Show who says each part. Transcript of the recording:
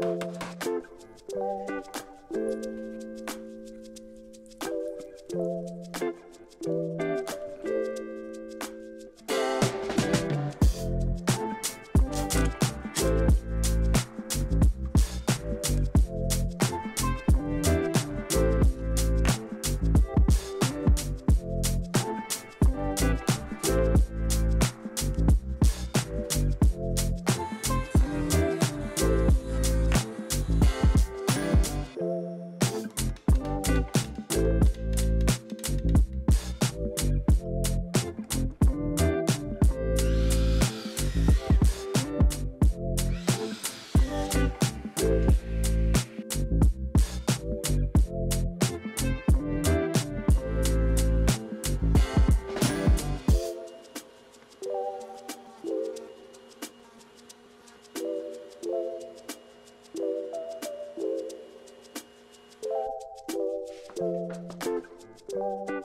Speaker 1: Bye. you